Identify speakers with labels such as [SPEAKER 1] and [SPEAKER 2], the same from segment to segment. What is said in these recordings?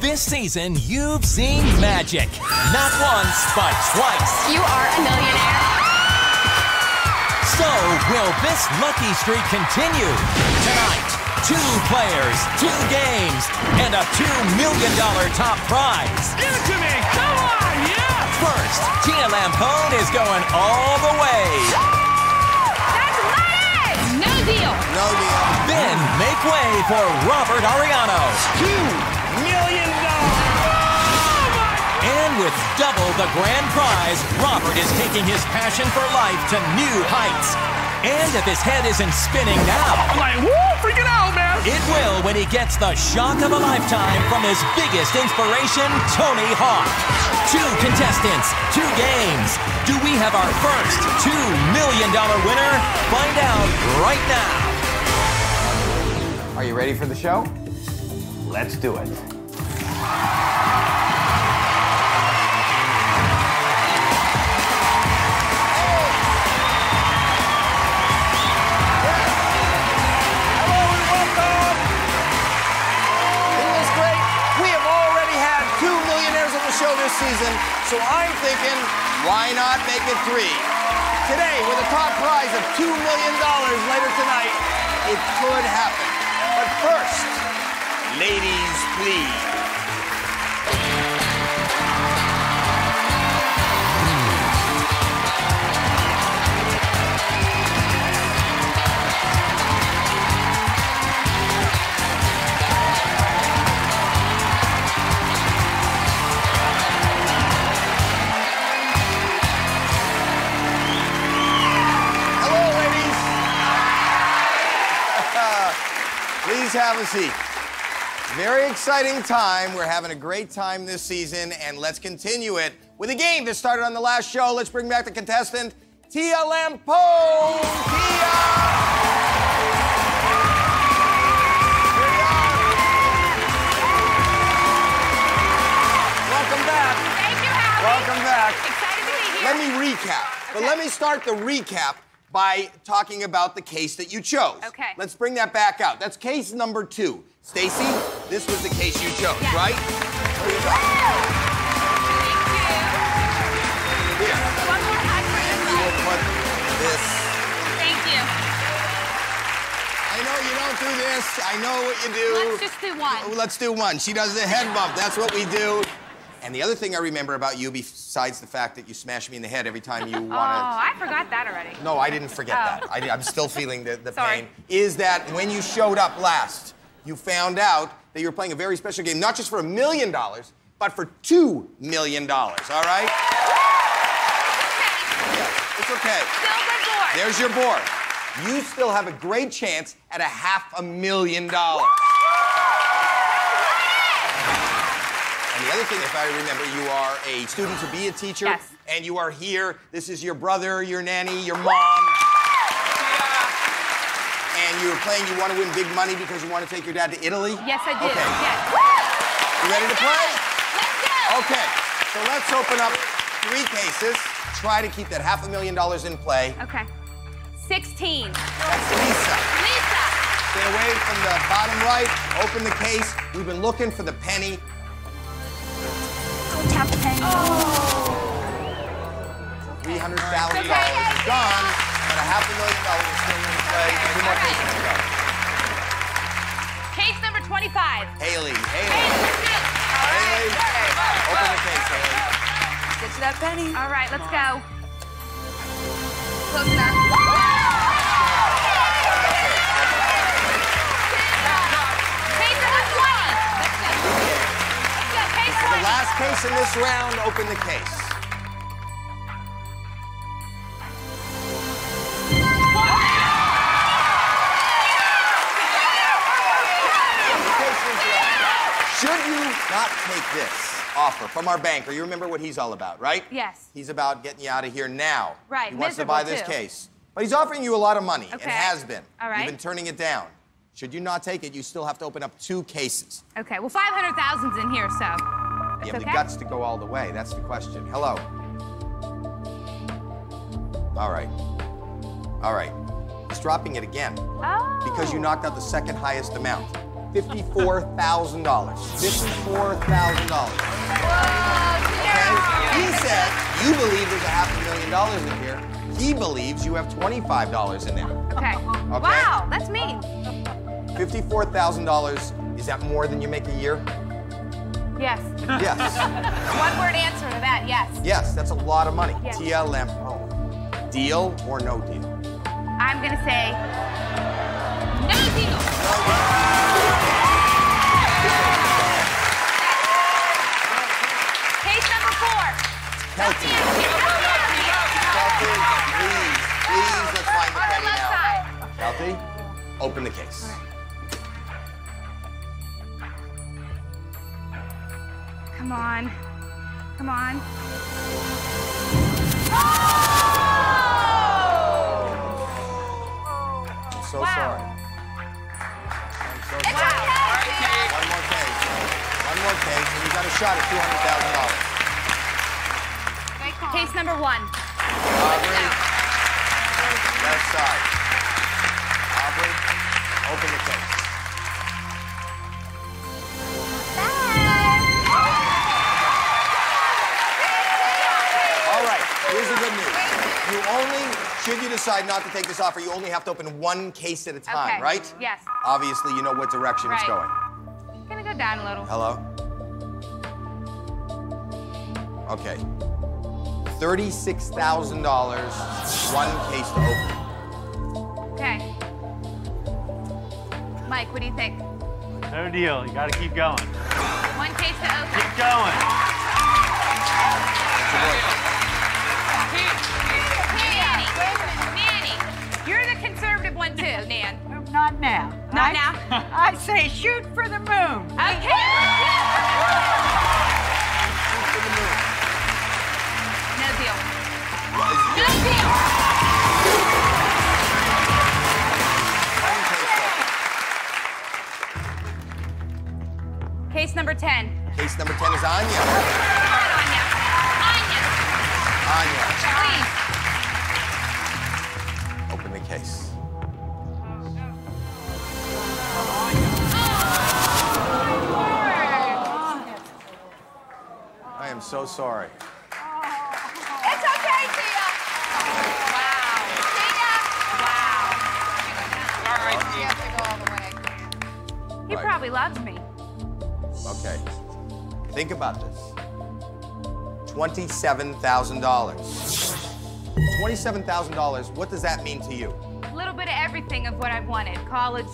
[SPEAKER 1] This season, you've seen magic. Not once, but twice.
[SPEAKER 2] You are a millionaire.
[SPEAKER 1] So, will this lucky streak continue? Tonight, two players, two games, and a $2 million top prize.
[SPEAKER 3] Give it to me! Come on, yeah!
[SPEAKER 1] First, Tia Lampone is going all the way.
[SPEAKER 2] That's money! No deal.
[SPEAKER 4] No deal.
[SPEAKER 1] Then make way for Robert Arellano.
[SPEAKER 3] Two million dollars!
[SPEAKER 1] Oh and with double the grand prize, Robert is taking his passion for life to new heights. And if his head isn't spinning now,
[SPEAKER 3] I'm like, woo, freaking out, man!
[SPEAKER 1] it will when he gets the shock of a lifetime from his biggest inspiration, Tony Hawk. Two contestants, two games. Do we have our first $2 million winner? Find out right now.
[SPEAKER 4] Are you ready for the show? Let's do it. Isn't this great? We have already had two millionaires on the show this season, so I'm thinking, why not make it three? Today, with a top prize of $2 million later tonight, it could happen. But first, ladies, please. Hello, ladies. Please have a seat. Very exciting time. We're having a great time this season, and let's continue it with a game that started on the last show. Let's bring back the contestant, Tia Lampone. Tia! Here you are. Welcome back.
[SPEAKER 2] Thank you, Howie.
[SPEAKER 4] Welcome back.
[SPEAKER 2] Excited to be here.
[SPEAKER 4] Let me recap. But let me start the recap by talking about the case that you chose.
[SPEAKER 2] Okay.
[SPEAKER 4] Let's bring that back out. That's case number two. Stacy, this was the case you chose,
[SPEAKER 2] Yes.
[SPEAKER 4] right? You.
[SPEAKER 2] Thank you.
[SPEAKER 4] Here.
[SPEAKER 2] One more time for
[SPEAKER 4] And we will put this.
[SPEAKER 2] Thank you.
[SPEAKER 4] I know you don't do this. I know what you do.
[SPEAKER 2] Let's just do one.
[SPEAKER 4] Let's do one. She does the head bump. That's what we do. And the other thing I remember about you, besides the fact that you smash me in the head every time you want to oh,
[SPEAKER 2] I forgot that already.
[SPEAKER 4] No, I didn't forget
[SPEAKER 2] Oh.
[SPEAKER 4] that. I, am still feeling the, the pain. Is that when you showed up last, you found out that you were playing a very special game, not just for a million dollars, but for two million dollars. All right? Yeah, it's okay.
[SPEAKER 2] Still good board.
[SPEAKER 4] There's your board. You still have a great chance at a half a million dollars. The other thing, if I remember, you are a student to be a teacher.
[SPEAKER 2] Yes.
[SPEAKER 4] And you are here. This is your brother, your nanny, your mom. And you were playing, you want to win big money because you want to take your dad to Italy?
[SPEAKER 2] Yes, I did.
[SPEAKER 4] Okay.
[SPEAKER 2] Yes.
[SPEAKER 4] You ready to play?
[SPEAKER 2] Let's go.
[SPEAKER 4] Okay. So let's open up three cases. Try to keep that half a million dollars in play.
[SPEAKER 2] Okay. 16.
[SPEAKER 4] That's Lisa.
[SPEAKER 2] Lisa.
[SPEAKER 4] Stay away from the bottom right. Open the case. We've been looking for the penny.
[SPEAKER 2] Tap the penny.
[SPEAKER 4] Three hundred thousand
[SPEAKER 2] Okay.
[SPEAKER 4] dollars is gone, but a half a million dollars is still in play. Two more cases to go.
[SPEAKER 2] Case number 25.
[SPEAKER 4] Haley,
[SPEAKER 2] Hey,
[SPEAKER 4] Haley,
[SPEAKER 2] let's do.
[SPEAKER 4] Haley. Open the case, Haley.
[SPEAKER 5] Get to that penny.
[SPEAKER 2] All right, let's go. Close enough.
[SPEAKER 4] The
[SPEAKER 2] 20.
[SPEAKER 4] last case in this round. Open the case. Should you not take this offer from our banker? You remember what he's all about, right?
[SPEAKER 2] Yes.
[SPEAKER 4] He's about getting you out of here now.
[SPEAKER 2] Right,
[SPEAKER 4] He wants to buy this
[SPEAKER 2] too.
[SPEAKER 4] case. But he's offering you a lot of money and
[SPEAKER 2] Okay.
[SPEAKER 4] has been.
[SPEAKER 2] All right.
[SPEAKER 4] You've been turning it down. Should you not take it, you still have to open up two cases.
[SPEAKER 2] Okay, well, 500,000's in here, so.
[SPEAKER 4] You have
[SPEAKER 2] okay?
[SPEAKER 4] the guts to go all the way. That's the question. Hello. All right. All right. He's dropping it again
[SPEAKER 2] Oh.
[SPEAKER 4] because you knocked out the second highest amount. Fifty-four thousand dollars. Fifty-four thousand dollars.
[SPEAKER 2] Whoa,
[SPEAKER 4] He said you believe there's a half a million dollars in here. He believes you have twenty-five dollars in there.
[SPEAKER 2] Okay. Wow, that's mean.
[SPEAKER 4] Thousand dollars. Is that more than you make a year?
[SPEAKER 2] Yes.
[SPEAKER 4] Yes.
[SPEAKER 2] One word answer to that, yes.
[SPEAKER 4] yes, that's a lot of money.
[SPEAKER 2] Yes.
[SPEAKER 4] Tia Lampone. Oh. Deal or no deal?
[SPEAKER 2] I'm gonna say no deal. Case number four.
[SPEAKER 4] Kelty. Please, please, let's find the penny now. Kelty, open the case.
[SPEAKER 2] Come on. Come on.
[SPEAKER 4] I'm so
[SPEAKER 2] Wow.
[SPEAKER 4] sorry. I'm so
[SPEAKER 2] It's
[SPEAKER 4] sorry.
[SPEAKER 2] okay.
[SPEAKER 4] One more case. One more case, and you got a shot at two hundred thousand dollars.
[SPEAKER 2] Case number one.
[SPEAKER 4] Aubrey, left side. Aubrey, open the case. Good news. You only, should you decide not to take this offer, you only have to open one case at a time,
[SPEAKER 2] Okay,
[SPEAKER 4] right?
[SPEAKER 2] yes.
[SPEAKER 4] Obviously, you know what direction it's
[SPEAKER 2] Right.
[SPEAKER 4] going.
[SPEAKER 2] Gonna go down a little.
[SPEAKER 4] Hello? Okay. $36,000, one case to open.
[SPEAKER 2] Okay. Mike, what do you think?
[SPEAKER 6] No deal. You gotta keep going.
[SPEAKER 2] One case to open.
[SPEAKER 6] Keep going.
[SPEAKER 2] Nan.
[SPEAKER 7] Not now.
[SPEAKER 2] Not
[SPEAKER 7] I-
[SPEAKER 2] now?
[SPEAKER 7] I say shoot for the moon.
[SPEAKER 2] Okay. No deal. No deal.
[SPEAKER 4] One case
[SPEAKER 2] Case number 10.
[SPEAKER 4] Case number 10 is Anya.
[SPEAKER 2] Come on, Anya. Anya,
[SPEAKER 4] Anya,
[SPEAKER 2] please.
[SPEAKER 4] So sorry. Oh.
[SPEAKER 2] It's okay, Tia. Wow. Tia. Wow. All right, Tia. to go all the way. He
[SPEAKER 4] Right.
[SPEAKER 2] probably loves me.
[SPEAKER 4] Okay. Think about this. $27,000. $27,000, what does that mean to you?
[SPEAKER 2] A little bit of everything of what I've wanted. College,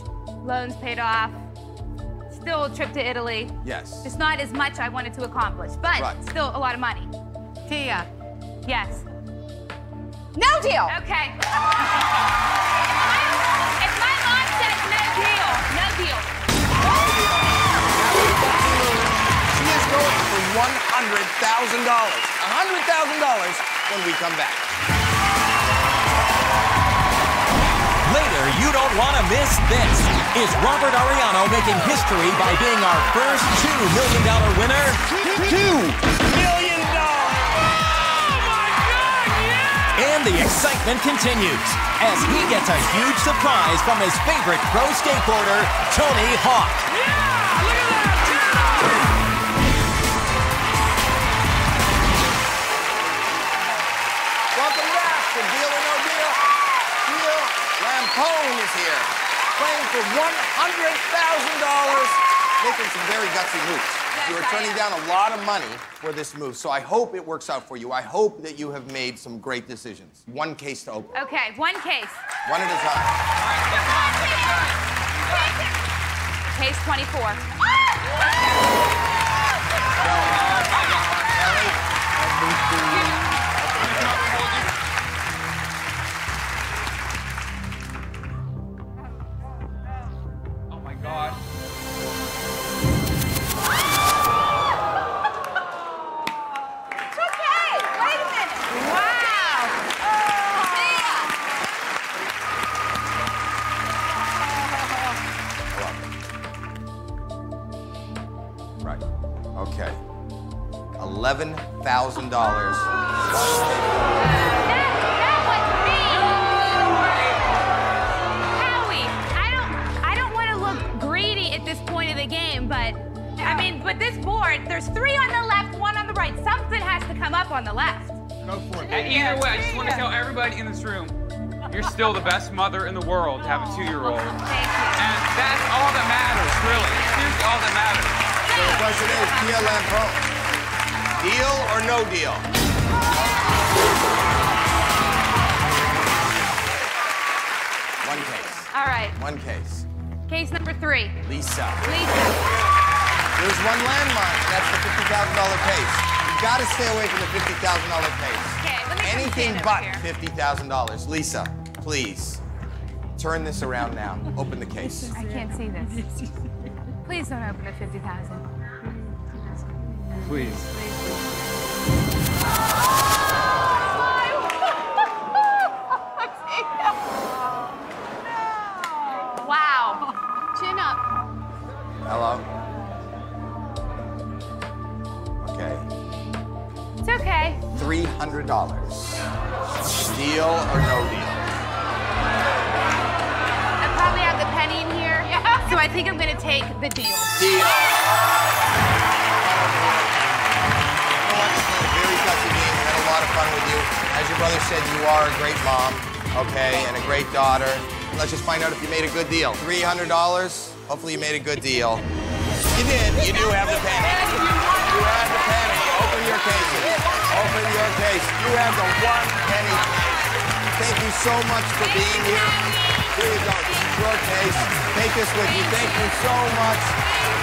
[SPEAKER 2] loans paid off, still a trip to Italy.
[SPEAKER 4] Yes.
[SPEAKER 2] Just not as much I wanted to accomplish, but
[SPEAKER 4] Right.
[SPEAKER 2] still a lot of money.
[SPEAKER 7] Tia,
[SPEAKER 2] Yes.
[SPEAKER 5] No deal.
[SPEAKER 2] Okay. if my mom says no deal, no deal.
[SPEAKER 4] She is going for $100,000. $100,000 when we come back.
[SPEAKER 1] Later, you don't want to miss this. Is Robert Arellano making history by being our first $2 million winner?
[SPEAKER 3] Two million dollars. Oh my God! Yeah!
[SPEAKER 1] And the excitement continues as he gets a huge surprise from his favorite pro skateboarder, Tony Hawk.
[SPEAKER 4] For $100,000, making some very gutsy moves.
[SPEAKER 2] Yes,
[SPEAKER 4] you are turning down a lot of money for this move, so I hope it works out for you. I hope that you have made some great decisions. One case to open,
[SPEAKER 2] Okay, one case.
[SPEAKER 4] one at a time.
[SPEAKER 2] Case 24. Point of the game, but I mean, but this board, there's three on the left, one on the right. Something has to come up on the left.
[SPEAKER 4] Go for it.
[SPEAKER 3] And either way, I just want to tell everybody in this room, you're still the best mother in the world to have a two-year-old.
[SPEAKER 2] Thank you.
[SPEAKER 3] And that's all that matters, really. Seriously, all that matters.
[SPEAKER 4] So the question is, Tia Lampone, deal or no deal? One case.
[SPEAKER 2] All right,
[SPEAKER 4] One case.
[SPEAKER 2] case number three.
[SPEAKER 4] Lisa.
[SPEAKER 2] Lisa.
[SPEAKER 4] There's one landmine. That's the $50,000 case. You've gotta stay away from the $50,000 case.
[SPEAKER 2] Okay, let me
[SPEAKER 4] Anything
[SPEAKER 2] stand
[SPEAKER 4] but
[SPEAKER 2] over here.
[SPEAKER 4] $50,000. Lisa, please. Turn this around now. Open the case.
[SPEAKER 2] I can't see this. Please don't open the 50,000.
[SPEAKER 3] Please.
[SPEAKER 2] Wow. Chin up.
[SPEAKER 4] Hello? Okay.
[SPEAKER 2] It's okay.
[SPEAKER 4] $300. Deal or no deal?
[SPEAKER 2] I probably have the penny in here. So I think I'm gonna take the deal.
[SPEAKER 4] Deal. Fun with you. As your brother said, you are a great mom, okay, and a great daughter. Let's just find out if you made a good deal. $300. Hopefully you made a good deal. You did. You do have the penny. You have the penny. Open your cases. Open your case. You have the one penny case. Thank you so much for being here. Here you go. This is your case. Take this with you. Thank you so much.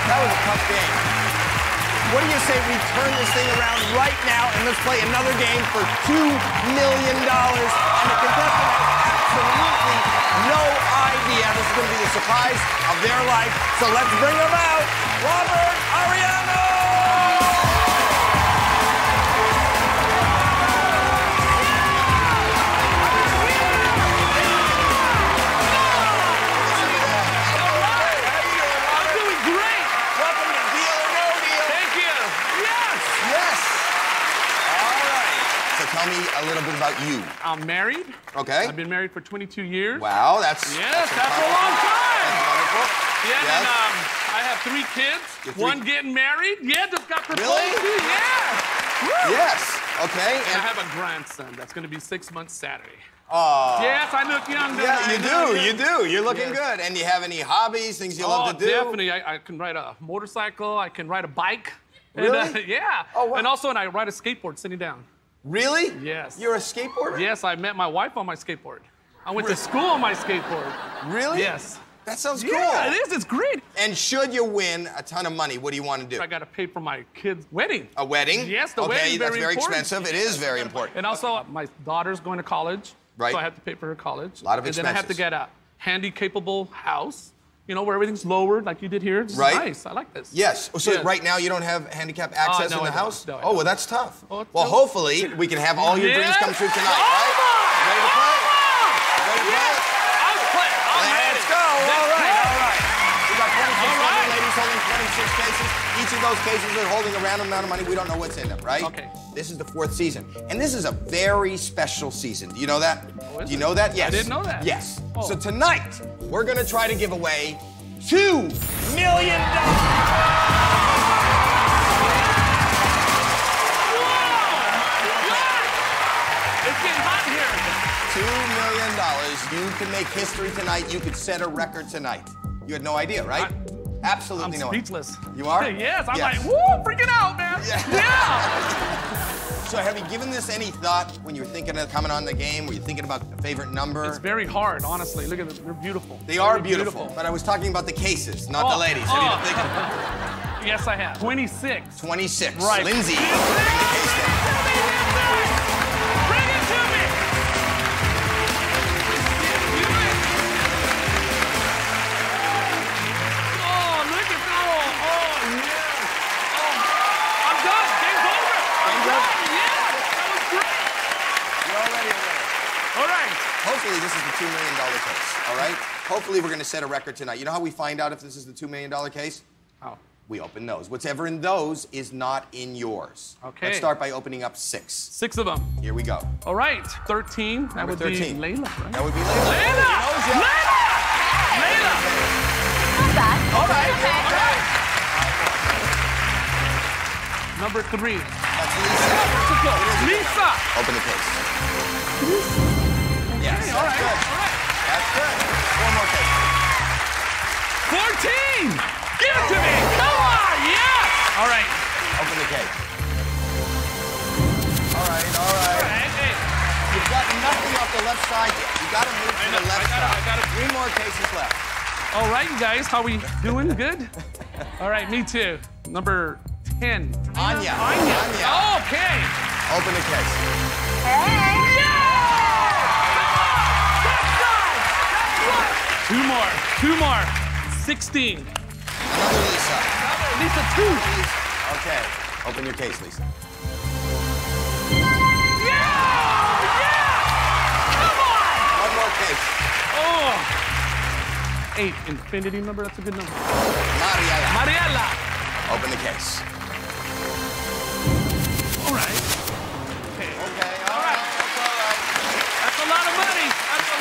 [SPEAKER 4] That was a tough game. What do you say we turn this thing around right now and let's play another game for $2 million? And the contestant has absolutely no idea. This is going to be the surprise of their life. So let's bring them out. Robert Arellano! Tell me a little bit about you.
[SPEAKER 8] I'm married.
[SPEAKER 4] Okay.
[SPEAKER 8] I've been married for 22 years.
[SPEAKER 4] Wow, that's
[SPEAKER 8] Yes,
[SPEAKER 4] that's,
[SPEAKER 8] that's a long time.
[SPEAKER 4] That's wonderful.
[SPEAKER 8] Yeah,
[SPEAKER 4] Yes.
[SPEAKER 8] and um, I have three kids.
[SPEAKER 4] Three-
[SPEAKER 8] One getting married. Yeah, just got proposed
[SPEAKER 4] Really?
[SPEAKER 8] to. Yeah. Woo.
[SPEAKER 4] Yes. Okay.
[SPEAKER 8] And I have a grandson that's going to be six months Saturday.
[SPEAKER 4] Oh.
[SPEAKER 8] Yes, I look young.
[SPEAKER 4] Yeah,
[SPEAKER 8] I?
[SPEAKER 4] you do. You do. You're looking
[SPEAKER 8] Yes.
[SPEAKER 4] good. And do you have any hobbies, things you
[SPEAKER 8] oh,
[SPEAKER 4] love to do?
[SPEAKER 8] definitely. I, I can ride a motorcycle. I can ride a bike. And,
[SPEAKER 4] Really?
[SPEAKER 8] uh, yeah.
[SPEAKER 4] Oh, wow.
[SPEAKER 8] And also, and I ride a skateboard sitting down.
[SPEAKER 4] Really?
[SPEAKER 8] Yes.
[SPEAKER 4] You're a skateboarder?
[SPEAKER 8] Yes, I met my wife on my skateboard. I went to school on my skateboard.
[SPEAKER 4] Really?
[SPEAKER 8] Yes.
[SPEAKER 4] That sounds cool.
[SPEAKER 8] Yeah, it is. It's great.
[SPEAKER 4] And should you win a ton of money, what do you want to do?
[SPEAKER 8] I got to pay for my kid's wedding.
[SPEAKER 4] A wedding?
[SPEAKER 8] Yes, the
[SPEAKER 4] okay,
[SPEAKER 8] wedding,
[SPEAKER 4] that's
[SPEAKER 8] very important.
[SPEAKER 4] expensive. It is very important.
[SPEAKER 8] And also, my daughter's going to college.
[SPEAKER 4] Right.
[SPEAKER 8] So I have to pay for her college.
[SPEAKER 4] A lot of
[SPEAKER 8] And then I have to get a handy, capable house, you know, where everything's lowered like you did here. It's
[SPEAKER 4] Right.
[SPEAKER 8] nice. I like this.
[SPEAKER 4] Yes. Oh, so
[SPEAKER 8] Yes.
[SPEAKER 4] right now you don't have handicap oh, access
[SPEAKER 8] no,
[SPEAKER 4] in the house?
[SPEAKER 8] No, I
[SPEAKER 4] oh, well, that's tough.
[SPEAKER 8] Oh,
[SPEAKER 4] well,
[SPEAKER 8] tough.
[SPEAKER 4] hopefully we can have all your dreams come true tonight,
[SPEAKER 8] Oh,
[SPEAKER 4] right?
[SPEAKER 8] my.
[SPEAKER 4] Ready to play?
[SPEAKER 8] Oh,
[SPEAKER 4] Ready to play?
[SPEAKER 8] I'm playing. I'm
[SPEAKER 4] Let's
[SPEAKER 8] ready.
[SPEAKER 4] go.
[SPEAKER 8] Let's
[SPEAKER 4] right,
[SPEAKER 8] play.
[SPEAKER 4] all right. We got 26
[SPEAKER 8] All
[SPEAKER 4] ladies holding 26 cases. Each of those cases are holding a random amount of money. We don't know what's in them, right?
[SPEAKER 8] Okay.
[SPEAKER 4] This is the fourth season. And this is a very special season. Do you know that?
[SPEAKER 8] Oh,
[SPEAKER 4] Do you
[SPEAKER 8] it?
[SPEAKER 4] know that? Yes.
[SPEAKER 8] I didn't know that.
[SPEAKER 4] Yes.
[SPEAKER 8] Oh.
[SPEAKER 4] So tonight, we're going to try to give away $2 million.
[SPEAKER 8] It's getting hot here.
[SPEAKER 4] $2 million. You can make history tonight. You could set a record tonight. You had no idea, right? Absolutely
[SPEAKER 8] I'm
[SPEAKER 4] no
[SPEAKER 8] speechless.
[SPEAKER 4] idea. You are?
[SPEAKER 8] yes. I'm
[SPEAKER 4] Yes.
[SPEAKER 8] like, woo, freaking out, man.
[SPEAKER 4] Yeah.
[SPEAKER 8] yeah.
[SPEAKER 4] So have you given this any thought when you were thinking of coming on the game? Were you thinking about a favorite number?
[SPEAKER 8] It's very hard, honestly. Look at them. They're beautiful.
[SPEAKER 4] they are
[SPEAKER 8] Very
[SPEAKER 4] beautiful, but I was talking about the cases, not the
[SPEAKER 8] Oh,
[SPEAKER 4] ladies. Have you
[SPEAKER 8] oh. Yes, I have. 26.
[SPEAKER 4] 26.
[SPEAKER 8] Right.
[SPEAKER 4] Lindsay. Hopefully we're going to set a record tonight. You know how we find out if this is the $2 million case?
[SPEAKER 8] Oh,
[SPEAKER 4] We open those. Whatever in those is not in yours.
[SPEAKER 8] Okay.
[SPEAKER 4] Let's start by opening up six.
[SPEAKER 8] six of them.
[SPEAKER 4] Here we go.
[SPEAKER 8] All right. 13. That
[SPEAKER 4] Number
[SPEAKER 8] would
[SPEAKER 4] 13.
[SPEAKER 8] be Layla, right?
[SPEAKER 4] That would be Layla.
[SPEAKER 8] Layla!
[SPEAKER 4] He.
[SPEAKER 8] Layla! Layla!
[SPEAKER 5] Not bad.
[SPEAKER 4] All right.
[SPEAKER 5] Okay.
[SPEAKER 4] Okay.
[SPEAKER 8] Number three.
[SPEAKER 4] That's Lisa.
[SPEAKER 8] Let's go.
[SPEAKER 4] It is a good
[SPEAKER 8] Lisa.
[SPEAKER 4] Open the case. Yes,
[SPEAKER 8] Okay, all
[SPEAKER 4] that's
[SPEAKER 8] right,
[SPEAKER 4] good.
[SPEAKER 8] All right.
[SPEAKER 4] That's good. Four more cases.
[SPEAKER 8] 14. Give it to me. Come on. Yes. All right.
[SPEAKER 4] Open the case. All right, all right.
[SPEAKER 8] All right. Hey.
[SPEAKER 4] You've got nothing off the left side yet. You got to move to the left
[SPEAKER 8] I gotta-
[SPEAKER 4] side.
[SPEAKER 8] I gotta-
[SPEAKER 4] Three more cases left.
[SPEAKER 8] All right, you guys. How we doing? Good? All right, me too. Number 10.
[SPEAKER 4] Anya.
[SPEAKER 8] Anya.
[SPEAKER 4] Anya.
[SPEAKER 8] Oh, okay.
[SPEAKER 4] Open the case.
[SPEAKER 8] Two more. Two more. 16.
[SPEAKER 4] Another Lisa.
[SPEAKER 8] Another Lisa, two.
[SPEAKER 4] Okay. Open your case, Lisa. Yeah! Yeah! Come on! One more case.
[SPEAKER 8] Oh. Eight. Infinity number. That's a good number.
[SPEAKER 4] Mariela.
[SPEAKER 8] Mariela.
[SPEAKER 4] Open the case.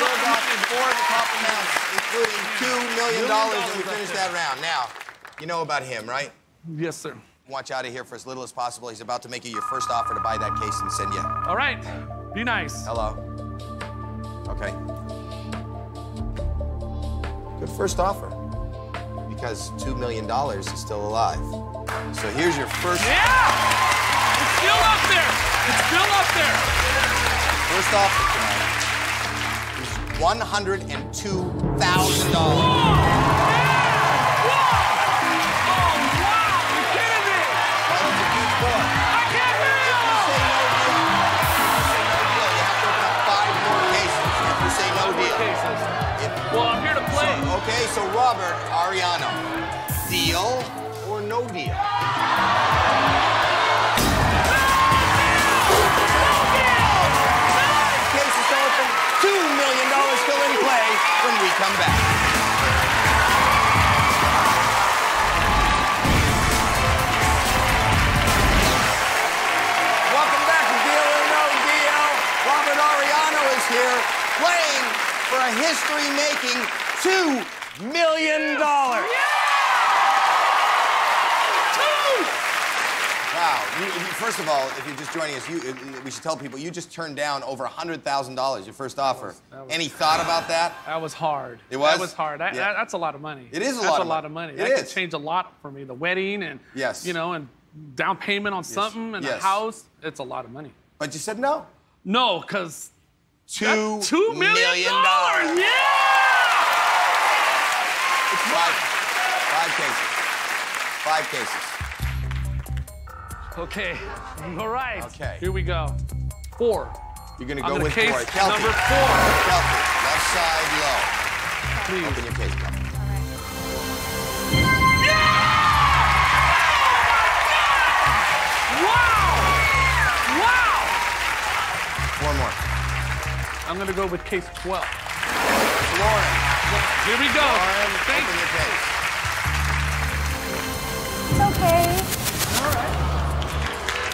[SPEAKER 4] That's
[SPEAKER 8] a
[SPEAKER 4] Still
[SPEAKER 8] lot of
[SPEAKER 4] got
[SPEAKER 8] money.
[SPEAKER 4] four of the top amounts, including two million dollars, and we finished that round. Now, you know about him, right?
[SPEAKER 8] Yes, sir.
[SPEAKER 4] Watch out of here for as little as possible. He's about to make you your first offer to buy that case and send you.
[SPEAKER 8] All right. Be nice.
[SPEAKER 4] Hello. Okay. Good first offer. Because $2 million is still alive. So here's your first
[SPEAKER 8] Yeah! It's still up there. It's still up there.
[SPEAKER 4] first offer $102,000.
[SPEAKER 8] Oh, wow! You're kidding me!
[SPEAKER 4] Well, it's a huge boy.
[SPEAKER 8] I can't
[SPEAKER 4] If you
[SPEAKER 8] believe
[SPEAKER 4] say no deal, if you say no deal, you have to open up five more cases. If you say no deal.
[SPEAKER 8] cases.
[SPEAKER 4] If-
[SPEAKER 8] Well, I'm here to play.
[SPEAKER 4] okay, so Robert Arellano, deal or no deal? $2 million still in play when we come back. robert arellano is here playing for a history-making $2 million. Yeah. Wow. You, first of all, if you're just joining us, you, we should tell people you just turned down over $100,000, your first offer.
[SPEAKER 8] that was-
[SPEAKER 4] Any thought about that?
[SPEAKER 8] That was hard.
[SPEAKER 4] It was?
[SPEAKER 8] That was hard. That,
[SPEAKER 4] Yeah.
[SPEAKER 8] that- that's a lot of money.
[SPEAKER 4] It is a
[SPEAKER 8] that's
[SPEAKER 4] lot
[SPEAKER 8] a
[SPEAKER 4] of
[SPEAKER 8] lot of money.
[SPEAKER 4] It
[SPEAKER 8] that
[SPEAKER 4] is.
[SPEAKER 8] could change a lot for me. The wedding and
[SPEAKER 4] Yes.
[SPEAKER 8] you know, and down payment on something and
[SPEAKER 4] Yes.
[SPEAKER 8] a house. It's a lot of money.
[SPEAKER 4] But you said no.
[SPEAKER 8] No, because
[SPEAKER 4] Two
[SPEAKER 8] two million dollars. Yeah.
[SPEAKER 4] It's five, five cases. Five cases.
[SPEAKER 8] Okay. All right.
[SPEAKER 4] Okay.
[SPEAKER 8] Here we go. Four.
[SPEAKER 4] You're gonna
[SPEAKER 8] I'm
[SPEAKER 4] go
[SPEAKER 8] gonna
[SPEAKER 4] with
[SPEAKER 8] case
[SPEAKER 4] four. Kelty.
[SPEAKER 8] number four.
[SPEAKER 4] Kelty, left side low.
[SPEAKER 8] Please.
[SPEAKER 4] Open your case, Kelty.
[SPEAKER 8] Wow. Wow.
[SPEAKER 4] Four more.
[SPEAKER 8] I'm gonna go with case 12.
[SPEAKER 4] Lauren.
[SPEAKER 8] Here we go.
[SPEAKER 4] Lauren,
[SPEAKER 8] Thank
[SPEAKER 4] open
[SPEAKER 8] you.
[SPEAKER 4] your case.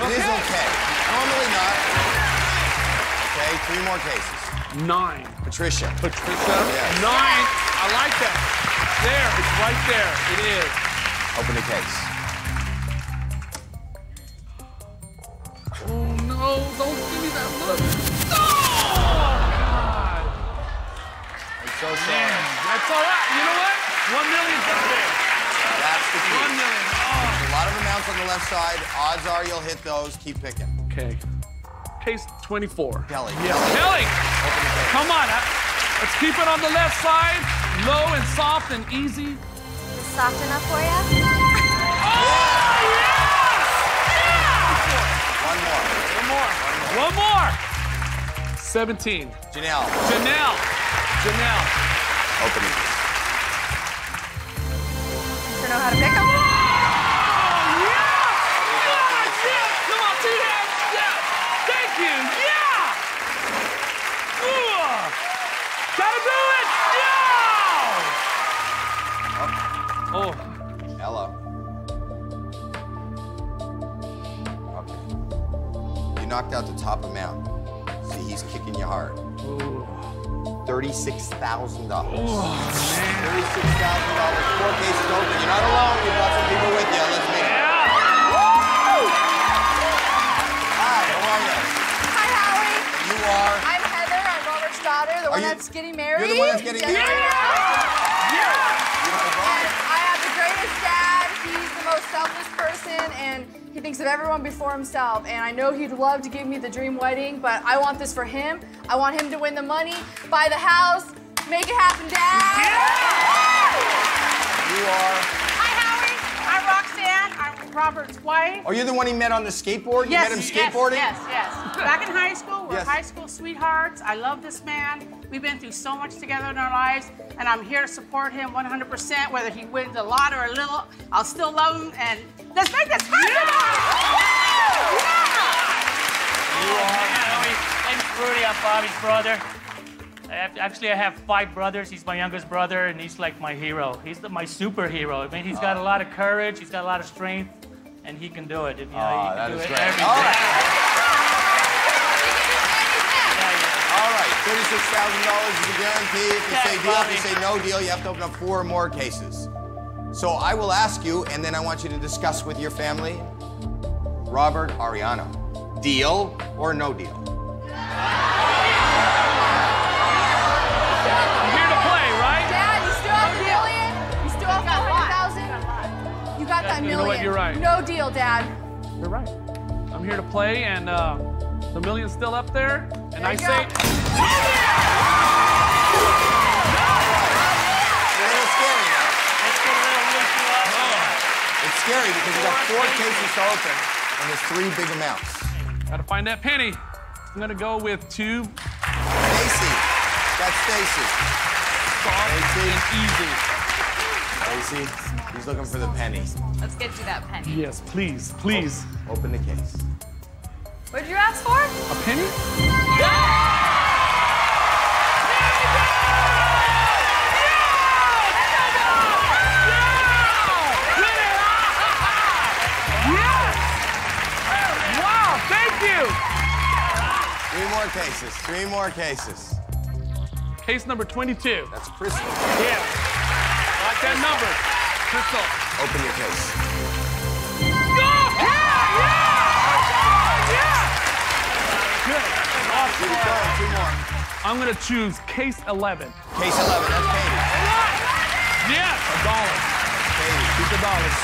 [SPEAKER 4] It is okay. Normally not. Okay, three more cases.
[SPEAKER 8] Nine.
[SPEAKER 4] Patricia.
[SPEAKER 8] Patricia.
[SPEAKER 4] Yes.
[SPEAKER 8] Nine. I like that. There. It's right there. It is.
[SPEAKER 4] Open the case.
[SPEAKER 8] Oh no! Don't give me that look. No! God.
[SPEAKER 4] I'm so sorry.
[SPEAKER 8] Man, that's all right. You know what? One million's up there.
[SPEAKER 4] That's the key.
[SPEAKER 8] One million. Oh.
[SPEAKER 4] There's a lot of amounts on the left side. Odds are you'll hit those. Keep picking.
[SPEAKER 8] Okay. Case 24.
[SPEAKER 4] Kelly.
[SPEAKER 8] Yeah.
[SPEAKER 4] Kelly.
[SPEAKER 8] Kelly.
[SPEAKER 4] Open the case.
[SPEAKER 8] Come on. uh, Let's keep it on the left side. Low and soft and easy.
[SPEAKER 5] Is this soft enough for you? Oh, yes! Yeah!
[SPEAKER 4] One more.
[SPEAKER 8] One more. One more. 17.
[SPEAKER 4] Janelle.
[SPEAKER 8] Janelle. Janelle.
[SPEAKER 4] Open it.
[SPEAKER 5] You know how to pick them?
[SPEAKER 4] knocked out the top of mountain. See, he's kicking you hard. Thirty-six thousand dollars. Thirty-six thousand dollars. Four cases open. You're not alone. You some people with you. Let's Woo! Hi,
[SPEAKER 8] how
[SPEAKER 4] are you?
[SPEAKER 5] Hi, Howie.
[SPEAKER 4] You are.
[SPEAKER 5] I'm Heather. I'm Robert's daughter. The one you, that's getting married.
[SPEAKER 4] You're the one that's getting married. Yeah.
[SPEAKER 5] yeah.
[SPEAKER 4] yeah.
[SPEAKER 5] I have the greatest dad. He's the most selfless person and thinks of everyone before himself. And I know he'd love to give me the dream wedding, but I want this for him. I want him to win the money, buy the house, make it happen, Dad.
[SPEAKER 4] You are.
[SPEAKER 7] Robert's wife.
[SPEAKER 4] Oh, are you the one he met on the skateboard? You
[SPEAKER 7] yes,
[SPEAKER 4] met him
[SPEAKER 7] yes,
[SPEAKER 4] skateboarding?
[SPEAKER 7] Yes, yes. Back in high school, we're
[SPEAKER 4] Yes.
[SPEAKER 7] high school sweethearts. I love this man. We've been through so much together in our lives, and I'm here to support him 100%. Whether he wins a lot or a little, I'll still love him. And let's make this
[SPEAKER 9] My name's Rudy. I'm Bobby's brother. I have, actually, I have five brothers. He's my youngest brother, and he's like my hero. He's the, my superhero. I mean, he's got a lot of courage. He's got a lot of strength, and he can do it. If, you know, can
[SPEAKER 4] that is great. All right.
[SPEAKER 9] Yeah, yeah.
[SPEAKER 4] All right, thirty-six thousand dollars is a guarantee. If you
[SPEAKER 9] Yeah,
[SPEAKER 4] say deal, if you say no deal, you have to open up four more cases. So I will ask you, and then I want you to discuss with your family. Robert Arellano, deal or no deal?
[SPEAKER 5] Thousand? You
[SPEAKER 8] You know what, you're right.
[SPEAKER 5] No deal, Dad.
[SPEAKER 8] You're right. I'm here to play, and uh, the million's still up there. And I
[SPEAKER 5] you
[SPEAKER 8] say,
[SPEAKER 5] go.
[SPEAKER 4] It's a little scary.
[SPEAKER 9] Let's get a little loosey.
[SPEAKER 4] It's scary because you got four cases to open, and there's three big amounts.
[SPEAKER 8] gotta find that penny. I'm gonna go with two
[SPEAKER 4] Stacy, that's Stacy.
[SPEAKER 8] soft
[SPEAKER 4] Stacy.
[SPEAKER 8] and easy.
[SPEAKER 4] Stacy, he's looking for the penny.
[SPEAKER 2] Let's get you that penny.
[SPEAKER 8] Yes, please, please.
[SPEAKER 4] Oh, open the case.
[SPEAKER 2] What did you ask for?
[SPEAKER 8] A penny? Wow, thank you.
[SPEAKER 4] Three more cases. Three more cases.
[SPEAKER 8] Case number 22.
[SPEAKER 4] That's Crystal.
[SPEAKER 8] Yeah. Like that number. Crystal.
[SPEAKER 4] Open your case. Yeah!
[SPEAKER 8] Good.
[SPEAKER 4] Keep it going. Two more.
[SPEAKER 8] I'm gonna choose case 11.
[SPEAKER 4] Case 11. That's Katie.
[SPEAKER 8] Yes, a dollar.
[SPEAKER 4] Katie.
[SPEAKER 8] Keep the dollars.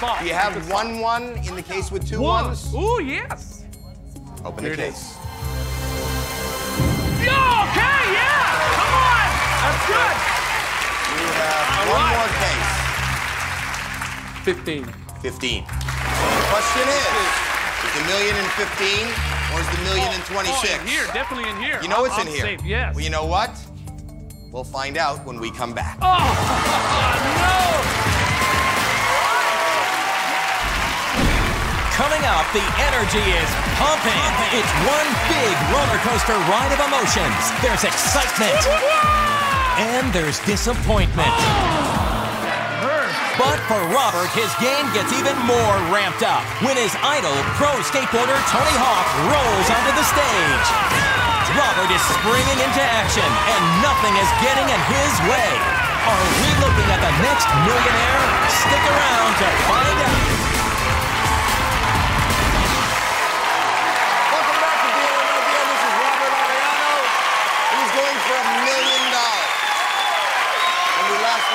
[SPEAKER 8] Soft.
[SPEAKER 4] Do you have
[SPEAKER 8] it soft.
[SPEAKER 4] one one in the case with two
[SPEAKER 8] One.
[SPEAKER 4] ones?
[SPEAKER 8] Ooh, yes.
[SPEAKER 4] Open
[SPEAKER 8] Here
[SPEAKER 4] the case.
[SPEAKER 8] Yo, okay, yeah. Come on. That's good.
[SPEAKER 4] You have
[SPEAKER 8] All
[SPEAKER 4] one
[SPEAKER 8] right.
[SPEAKER 4] more case.
[SPEAKER 8] 15.
[SPEAKER 4] 15. The question is, is the million in 15 or is the million in 26?
[SPEAKER 8] Oh, in here, definitely in here.
[SPEAKER 4] You know
[SPEAKER 8] I'm-
[SPEAKER 4] it's in
[SPEAKER 8] I'm
[SPEAKER 4] here.
[SPEAKER 8] Safe, yes.
[SPEAKER 4] Well, you know what? We'll find out when we come back.
[SPEAKER 8] Oh, no.
[SPEAKER 1] Coming up, the energy is pumping. It's one big roller coaster ride of emotions. There's excitement. And there's disappointment. Oh! But for Robert, his game gets even more ramped up when his idol, pro skateboarder Tony Hawk, rolls onto the stage. Robert is springing into action, and nothing is getting in his way. Are we looking at the next millionaire? Stick around to find out.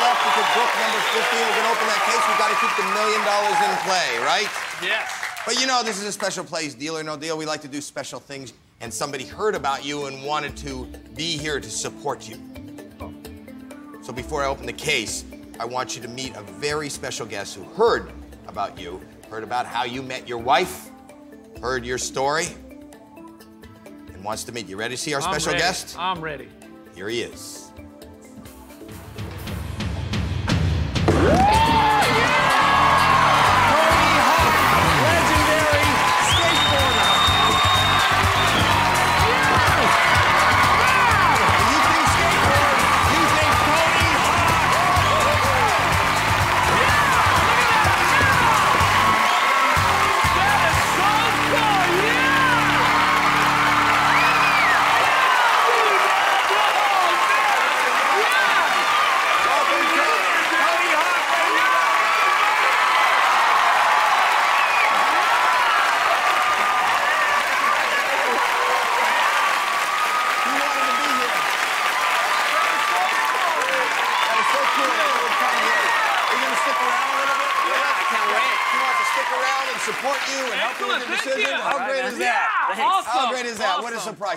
[SPEAKER 4] We we took book number 15. We're going to open that case. We've got to keep the million dollars in play, right?
[SPEAKER 8] Yes.
[SPEAKER 4] But you know, this is a special place, Deal or No Deal. We like to do special things, and somebody heard about you and wanted to be here to support you. So before I open the case, I want you to meet a very special guest who heard about you, heard about how you met your wife, heard your story, and wants to meet you. Ready to see our
[SPEAKER 8] I'm
[SPEAKER 4] special
[SPEAKER 8] ready.
[SPEAKER 4] guest?
[SPEAKER 8] I'm ready.
[SPEAKER 4] Here he is.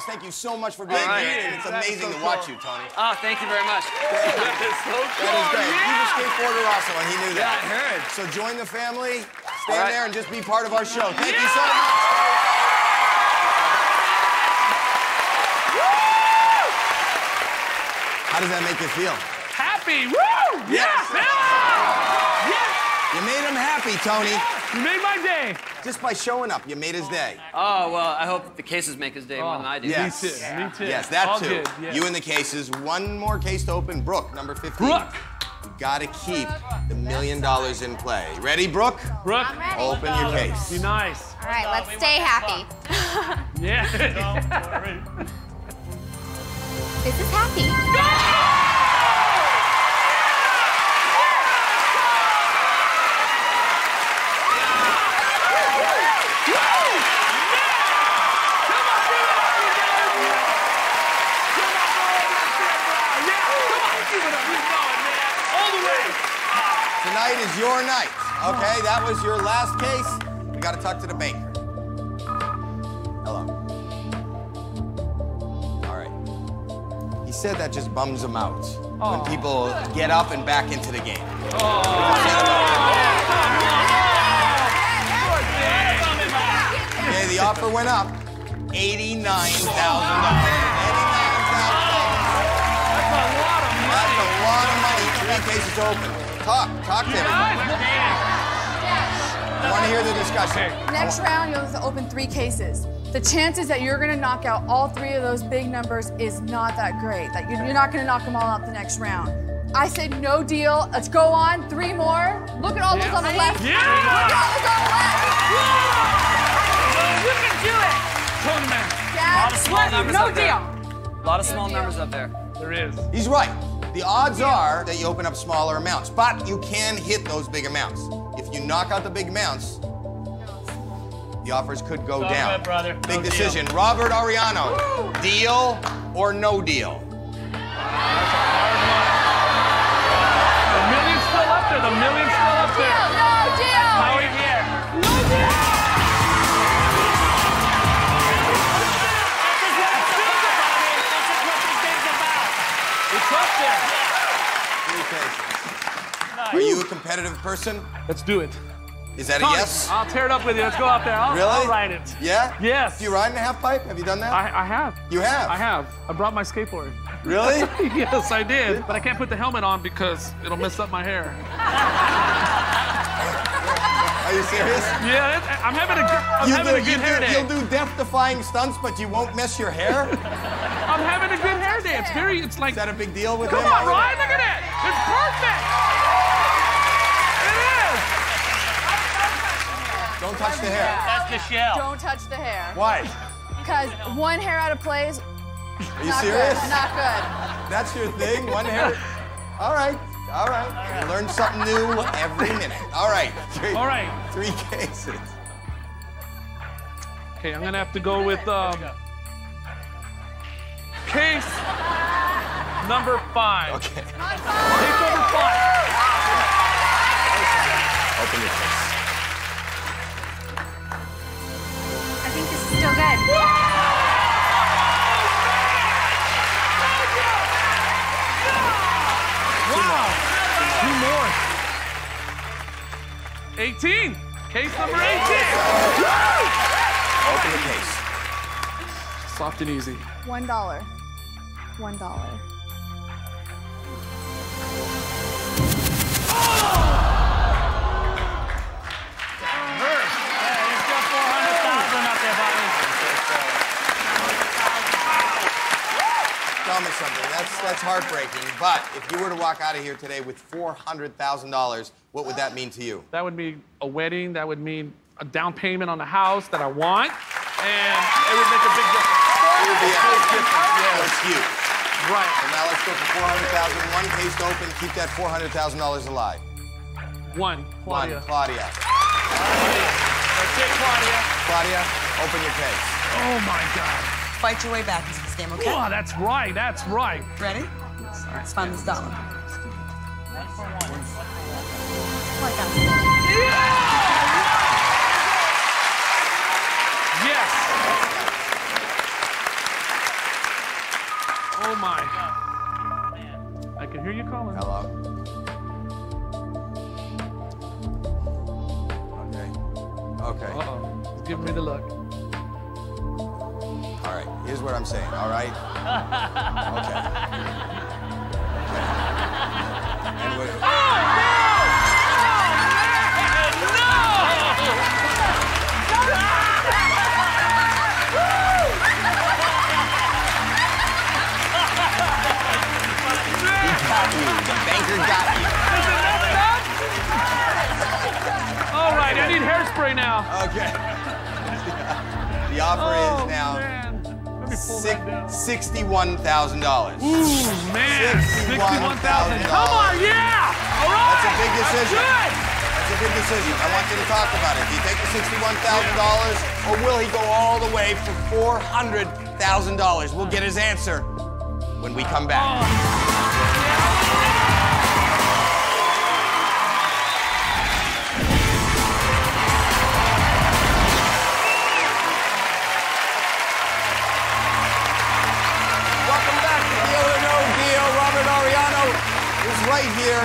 [SPEAKER 8] Thank you
[SPEAKER 4] so much for being
[SPEAKER 8] Thank
[SPEAKER 4] here. it's
[SPEAKER 8] That is
[SPEAKER 4] amazing
[SPEAKER 8] so
[SPEAKER 4] to watch
[SPEAKER 8] cool.
[SPEAKER 4] you, Tony.
[SPEAKER 10] Oh, thank you very much.
[SPEAKER 8] That is so cool.
[SPEAKER 4] That is great.
[SPEAKER 8] Yeah.
[SPEAKER 4] He's a skateboarder also, and he knew that.
[SPEAKER 10] Yeah, I heard.
[SPEAKER 4] So join the family, stand
[SPEAKER 10] All right.
[SPEAKER 4] there, and just be part of our show. Thank you so much. How does that make you feel?
[SPEAKER 8] Happy. Woo! Yes.
[SPEAKER 4] Yes.
[SPEAKER 8] Yeah. Yes.
[SPEAKER 4] You made him happy, Tony.
[SPEAKER 8] You made my day.
[SPEAKER 4] Just by showing up, you made his day.
[SPEAKER 10] Oh, well, I hope the cases make his day more than I do.
[SPEAKER 4] Oh, yes.
[SPEAKER 8] Me too. Me too.
[SPEAKER 4] Yes, that
[SPEAKER 8] All
[SPEAKER 4] too.
[SPEAKER 8] good. Yeah.
[SPEAKER 4] You and the cases. One more case to open. Brooke, number 15.
[SPEAKER 8] Brooke.
[SPEAKER 4] You gotta keep the million dollars in play. Ready, Brooke?
[SPEAKER 8] Brooke.
[SPEAKER 2] I'm ready.
[SPEAKER 4] Open your case.
[SPEAKER 8] Be nice.
[SPEAKER 2] All right, let's stay happy.
[SPEAKER 8] Yeah.
[SPEAKER 2] This is happy.
[SPEAKER 4] Tonight is your night. Okay, that was your last case. We gotta talk to the banker. Hello. All right. He said that just bums him out when people get up and back into the game. Okay, the offer went up. $89,000. Three open. Talk. Talk to him. I want to hear the discussion.
[SPEAKER 5] Next round, you'll have to open three cases. The chances that you're gonna knock out all three of those big numbers is not that great. That you're you're not gonna knock them all out the next round. I said no deal. Let's go on. Three more. Look at all those on the left.
[SPEAKER 8] Yeah.
[SPEAKER 5] Look at all those on the left.
[SPEAKER 7] You can do it.
[SPEAKER 8] Tony man.
[SPEAKER 10] A lot
[SPEAKER 5] Dad,
[SPEAKER 10] of small numbers
[SPEAKER 7] No
[SPEAKER 10] up there.
[SPEAKER 7] deal.
[SPEAKER 10] A lot of small numbers up there.
[SPEAKER 8] There is.
[SPEAKER 4] He's right. The odds are that you open up smaller amounts, but you can hit those big amounts. If you knock out the big amounts, the offers could go
[SPEAKER 9] all
[SPEAKER 4] down.
[SPEAKER 9] good, brother. No
[SPEAKER 4] Big
[SPEAKER 9] deal.
[SPEAKER 4] decision. Robert Arellano, deal or no deal?
[SPEAKER 8] The million's still up there. The million's still up there.
[SPEAKER 5] no deal.
[SPEAKER 9] How are you here?
[SPEAKER 8] It's up there.
[SPEAKER 4] Three cases. Are you a competitive person?
[SPEAKER 8] Let's do it.
[SPEAKER 4] Is that a yes?
[SPEAKER 8] I'll tear it up with you. Let's go out there. I'll,
[SPEAKER 4] Really?
[SPEAKER 8] I'll ride it.
[SPEAKER 4] Yeah?
[SPEAKER 8] Yes.
[SPEAKER 4] Do you ride in a half pipe? Have you done that?
[SPEAKER 8] I, I have.
[SPEAKER 4] You have?
[SPEAKER 8] I have. I brought my skateboard.
[SPEAKER 4] Really?
[SPEAKER 8] yes, I did. But I can't put the helmet on because it'll mess up my hair.
[SPEAKER 4] Are you serious?
[SPEAKER 8] Yeah, I'm having a, good- I'm having
[SPEAKER 4] do,
[SPEAKER 8] a good hair
[SPEAKER 4] do,
[SPEAKER 8] day.
[SPEAKER 4] you'll do death-defying stunts, but you won't mess your hair? Is
[SPEAKER 8] I'm having a good hair day. It's very, it's like, Is
[SPEAKER 4] that a big deal with him?
[SPEAKER 8] come
[SPEAKER 4] him?
[SPEAKER 8] on, Ryan, look at it. It's perfect. It is.
[SPEAKER 4] Don't touch the hair.
[SPEAKER 9] That's the shell.
[SPEAKER 5] Don't touch the hair.
[SPEAKER 4] Why?
[SPEAKER 5] Because one hair out of place,
[SPEAKER 4] Are you
[SPEAKER 5] not
[SPEAKER 4] serious?
[SPEAKER 5] good. Not good.
[SPEAKER 4] That's your thing? One hair? All right. All right. You learn something new every minute. All right. Three,
[SPEAKER 8] All right.
[SPEAKER 4] Three cases.
[SPEAKER 8] Okay, I'm gonna have to go with um, case number five.
[SPEAKER 4] Okay.
[SPEAKER 8] Case number five.
[SPEAKER 4] Open your case.
[SPEAKER 2] I think this is still good.
[SPEAKER 8] Wow. Two more. 18. Case number 18.
[SPEAKER 4] Open the case.
[SPEAKER 8] Soft and easy.
[SPEAKER 5] One dollar. One dollar.
[SPEAKER 9] There's still 400,000 up there, buddy.
[SPEAKER 4] Tell me something. That's that's heartbreaking. But if you were to walk out of here today with four hundred thousand dollars, what would that mean to you?
[SPEAKER 8] That would mean a wedding. That would mean a down payment on the house that I want. And it would make a big difference.
[SPEAKER 4] It would be a
[SPEAKER 8] Big difference,
[SPEAKER 4] yeah.
[SPEAKER 8] yeah.
[SPEAKER 4] That's huge.
[SPEAKER 8] Right.
[SPEAKER 4] So now let's go for four hundred thousand. One case to open. Keep that four hundred thousand dollars alive.
[SPEAKER 8] One. Claudia.
[SPEAKER 4] One. Claudia.
[SPEAKER 9] That's it, Claudia.
[SPEAKER 4] Claudia, open your case.
[SPEAKER 8] Oh my God.
[SPEAKER 11] Fight your way back into this game, okay?
[SPEAKER 8] Oh, that's right. That's right.
[SPEAKER 11] Ready? Let's find this dollar. Come on, guys.
[SPEAKER 8] Oh my. god! I can
[SPEAKER 4] hear you calling. Hello. Okay. Okay. Uh oh. Okay. me the look. All right. Here's what I'm saying.
[SPEAKER 8] All right.
[SPEAKER 4] okay. okay.
[SPEAKER 8] Oh!
[SPEAKER 4] $61,000.
[SPEAKER 8] Ooh, man. $61,000. Come on, yeah! All right!
[SPEAKER 4] That's a big decision.
[SPEAKER 8] That's good!
[SPEAKER 4] That's a big decision. I want you to talk about it. Do you take the $61,000 or will he go all the way for $400,000? We'll get his answer when we come back. Oh. Right here.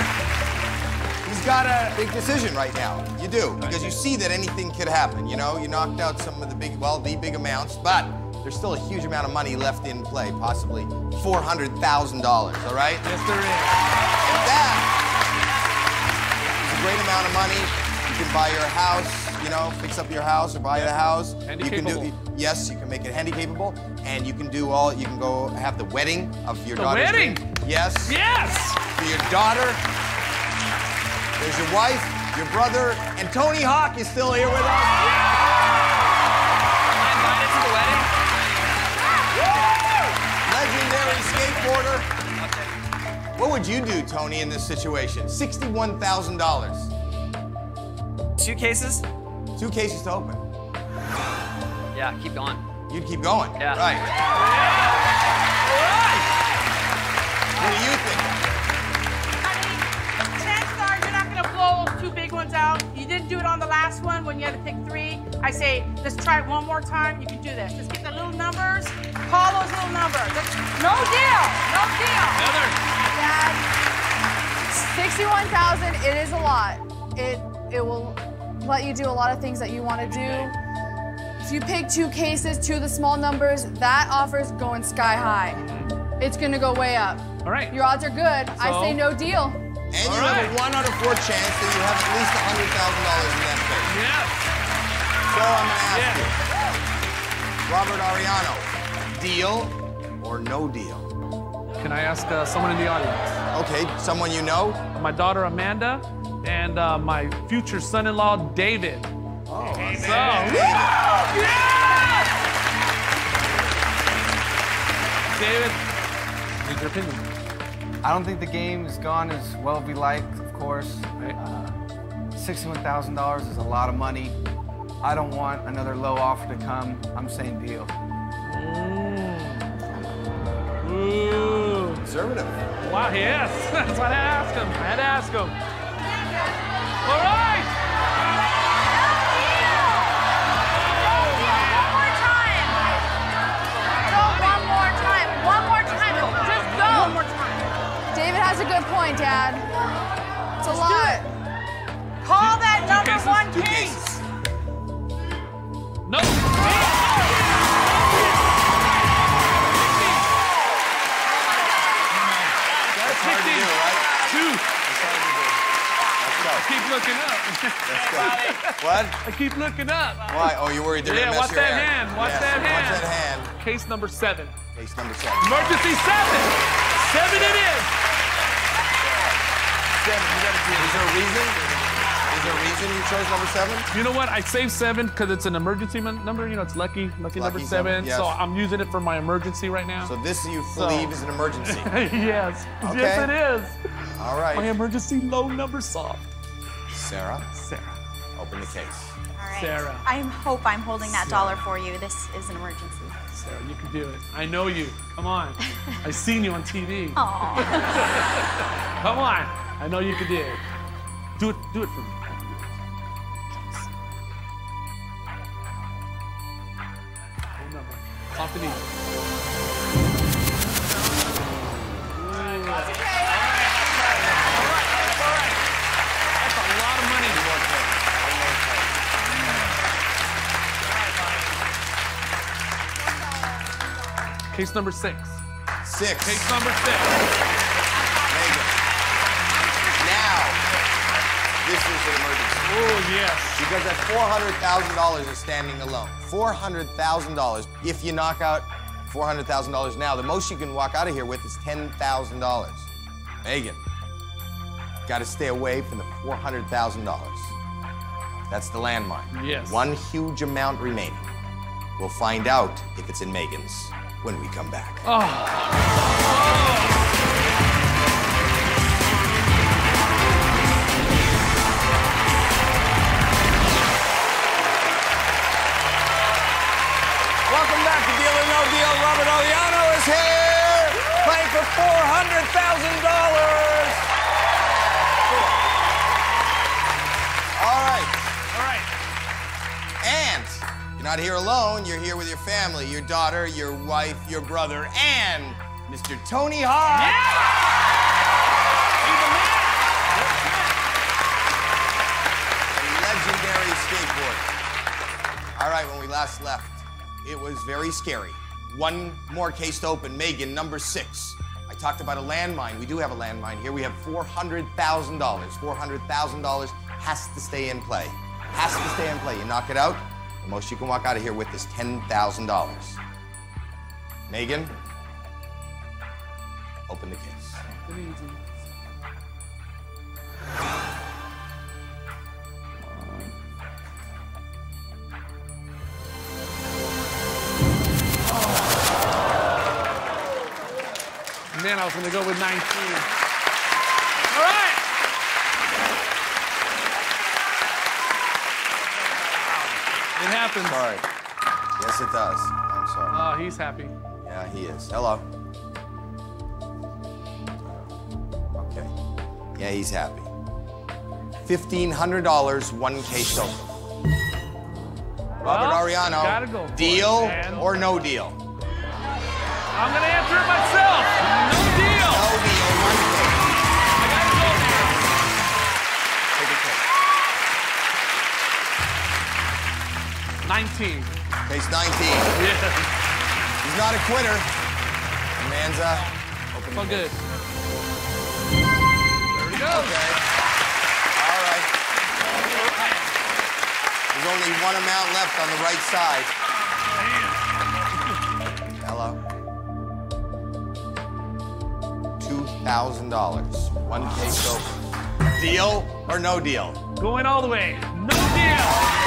[SPEAKER 4] He's got a big decision right now. You do, because you see that anything could happen. You know, you knocked out some of the big, well, the big amounts, but there's still a huge amount of money left in play, possibly $400,000, all right?
[SPEAKER 8] Yes, there is.
[SPEAKER 4] And that is a great amount of money. You can buy your house, you know, fix up your house or buy the house.
[SPEAKER 8] Handy
[SPEAKER 4] you can do yes, you can make it handy capable, and you can do all. You can go have the wedding of your
[SPEAKER 8] The wedding?
[SPEAKER 4] Yes.
[SPEAKER 8] Yes.
[SPEAKER 4] For your daughter. There's your wife, your brother, and Tony Hawk is still here with us.
[SPEAKER 10] I'm invited to the wedding?
[SPEAKER 4] Legendary skateboarder. What would you do, Tony, in this situation? Sixty-one thousand dollars.
[SPEAKER 10] Two cases?
[SPEAKER 4] To open.
[SPEAKER 10] Yeah, keep going.
[SPEAKER 4] You'd keep going.
[SPEAKER 10] Yeah.
[SPEAKER 4] Right. What do you think?
[SPEAKER 7] Chances are you're not gonna blow those two big ones out. You didn't do it on the last one when you had to pick three. I say, let's try it one more time. You can do this. Just get the little numbers. Call those little numbers. That's- no deal. No deal.
[SPEAKER 5] Dad, 61,000, it is a lot. It it will let you do a lot of things that you want to do. If you pick two cases, two of the small numbers, that offer's going sky high. It's gonna go way up.
[SPEAKER 8] All right.
[SPEAKER 5] Your odds are good. I say no deal.
[SPEAKER 4] And you have a one out of four chance that you have at least hundred thousand dollars in that case.
[SPEAKER 8] Yes.
[SPEAKER 4] So I'm gonna ask
[SPEAKER 8] Yeah.
[SPEAKER 4] you, Robert Arellano, deal or no deal?
[SPEAKER 8] Can I ask uh, someone in the audience?
[SPEAKER 4] Okay, someone you know?
[SPEAKER 8] My daughter Amanda and uh, my future son-in-law David.
[SPEAKER 4] Oh,
[SPEAKER 8] So, David, need your opinion.
[SPEAKER 12] I don't think the game has gone as well as we like, of course.
[SPEAKER 8] Right.
[SPEAKER 12] Uh, $61,000 is a lot of money. I don't want another low offer to come. I'm saying deal.
[SPEAKER 8] Ooh.
[SPEAKER 4] Conservative.
[SPEAKER 8] Wow, yes. That's what I asked him. I had to ask him. All right.
[SPEAKER 5] One more time. Go one more time. One more time. Just go.
[SPEAKER 7] One more time.
[SPEAKER 5] David has a good point, Dad. It's a lot.
[SPEAKER 7] Call that
[SPEAKER 8] Two
[SPEAKER 7] number
[SPEAKER 8] cases?
[SPEAKER 7] one
[SPEAKER 4] Two
[SPEAKER 7] case.
[SPEAKER 4] cases.
[SPEAKER 8] No.
[SPEAKER 4] I
[SPEAKER 8] keep looking up.
[SPEAKER 4] Let's. What?
[SPEAKER 8] I keep looking up.
[SPEAKER 4] Why? Oh, you're worried they're
[SPEAKER 8] Yeah,
[SPEAKER 4] gonna mess
[SPEAKER 8] watch
[SPEAKER 4] your
[SPEAKER 8] that
[SPEAKER 4] hair.
[SPEAKER 8] hand. Watch
[SPEAKER 4] Yes,
[SPEAKER 8] that
[SPEAKER 4] Watch
[SPEAKER 8] hand.
[SPEAKER 4] that hand.
[SPEAKER 8] Case number seven.
[SPEAKER 4] Case number seven.
[SPEAKER 8] Emergency seven. Seven it is.
[SPEAKER 4] Seven. You gotta do. Is there a reason? Is there a reason you chose number seven?
[SPEAKER 8] You know what? I saved seven because it's an emergency mon- number. You know, it's lucky, lucky, number
[SPEAKER 4] Lucky
[SPEAKER 8] seven.
[SPEAKER 4] seven, yes.
[SPEAKER 8] So I'm using it for my emergency right now.
[SPEAKER 4] So this you
[SPEAKER 8] So-
[SPEAKER 4] believe is an emergency.
[SPEAKER 8] yes.
[SPEAKER 4] Okay.
[SPEAKER 8] Yes, it is.
[SPEAKER 4] All right.
[SPEAKER 8] My emergency low number soft.
[SPEAKER 4] Sarah,
[SPEAKER 8] Sarah.
[SPEAKER 4] open the case.
[SPEAKER 13] All right.
[SPEAKER 8] Sarah.
[SPEAKER 13] I hope I'm holding that
[SPEAKER 8] Sarah.
[SPEAKER 13] dollar for you. This is an emergency.
[SPEAKER 8] Sarah, you can do it. I know you. Come on. I've seen you on TV.
[SPEAKER 13] Aw.
[SPEAKER 8] Come on. I know you can do it. Do it. Do it for me. Phone number. Soft and easy. Case number six.
[SPEAKER 4] Six.
[SPEAKER 8] Case number six.
[SPEAKER 4] Now, this is an emergency.
[SPEAKER 8] Oh, yes.
[SPEAKER 4] Because that $400,000 is standing alone. $400,000. If you knock out $400,000 now, the most you can walk out of here with is $10,000. Megan, got to stay away from the $400,000. That's the landmine.
[SPEAKER 8] Yes.
[SPEAKER 4] One huge amount remaining. We'll find out if it's in Megan's when we come back.
[SPEAKER 8] Oh.
[SPEAKER 4] Welcome back to Deal or No Deal. Robert Arellano is here, playing for $400,000. Not here alone. You're here with your family, your daughter, your wife, your brother, and Mr. Tony Hawk. A legendary skateboarder. All right, when we last left, it was very scary. One more case to open. Megan, number six. I talked about a landmine. We do have a landmine here. We have $400,000. $400,000 has to stay in play. Has to stay in play. You knock it out, the most you can walk out of here with is $10,000. Megan, open the case.
[SPEAKER 8] Man, I was going to go with 19. All right. It happens.
[SPEAKER 4] Sorry. Yes, it does. I'm sorry.
[SPEAKER 8] Oh, he's happy.
[SPEAKER 4] Yeah, he is. Hello. Okay. Yeah, he's happy. $1,500, one case open. Robert
[SPEAKER 8] Well, Arellano, go for it,
[SPEAKER 4] deal or no deal?
[SPEAKER 8] I'm going to answer it myself. 19.
[SPEAKER 4] Case 19.
[SPEAKER 8] Yeah.
[SPEAKER 4] He's not a quitter. Manza, open
[SPEAKER 8] So
[SPEAKER 4] the
[SPEAKER 8] uh,
[SPEAKER 4] good.
[SPEAKER 8] There we go.
[SPEAKER 4] Okay. All right. There's only one amount left on the right side. Hello. $2,000. One case open. Deal or no deal?
[SPEAKER 8] Going all the way. No deal.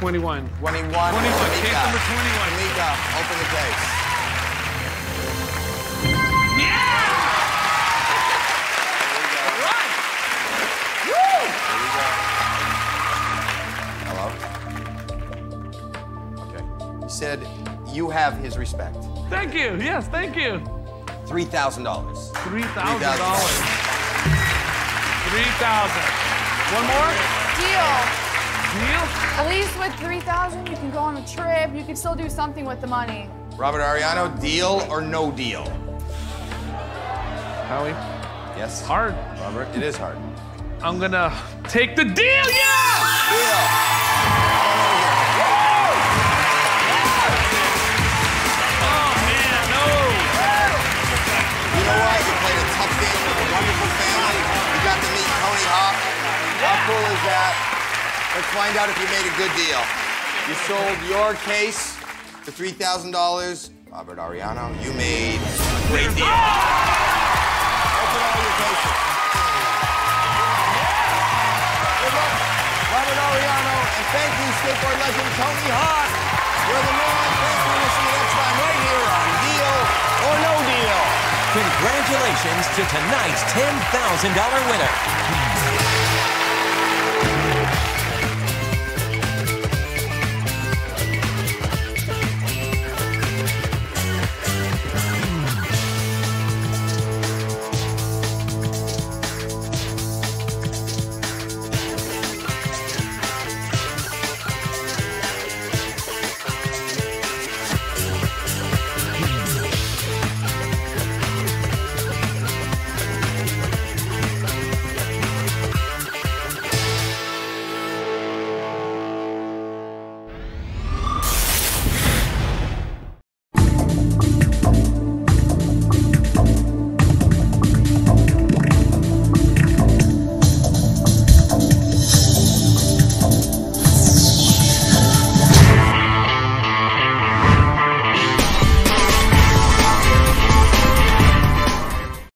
[SPEAKER 8] 21.
[SPEAKER 4] 21.
[SPEAKER 8] 21. Case number 21.
[SPEAKER 4] Tamika, open the case. Hello? Okay. You said you have his respect.
[SPEAKER 8] Thank you. Yes, thank you.
[SPEAKER 4] $3,000.
[SPEAKER 8] $3,000. 3,000. One more?
[SPEAKER 5] Deal.
[SPEAKER 8] Deal?
[SPEAKER 5] At least with 3000 you can go on a trip. You can still do something with the money.
[SPEAKER 4] Robert Arellano, deal or no deal?
[SPEAKER 8] Howie?
[SPEAKER 4] Yes.
[SPEAKER 8] Hard.
[SPEAKER 4] Robert, it is hard.
[SPEAKER 8] I'm gonna take the deal. Yeah!
[SPEAKER 4] Deal.
[SPEAKER 8] Oh man, no.
[SPEAKER 4] You know what? You played a tough game with a wonderful family. You got to meet Tony Hawk. How cool is that? Let's find out if you made a good deal. You sold your case for $3,000. Robert Arellano, you made a great deal. Open all your cases. Good luck, Robert Arellano, and thank you, skateboard legend Tony Hawk. You're the man. Thank you. We'll see you next time right here on Deal or No Deal.
[SPEAKER 1] Congratulations to tonight's $10,000 winner,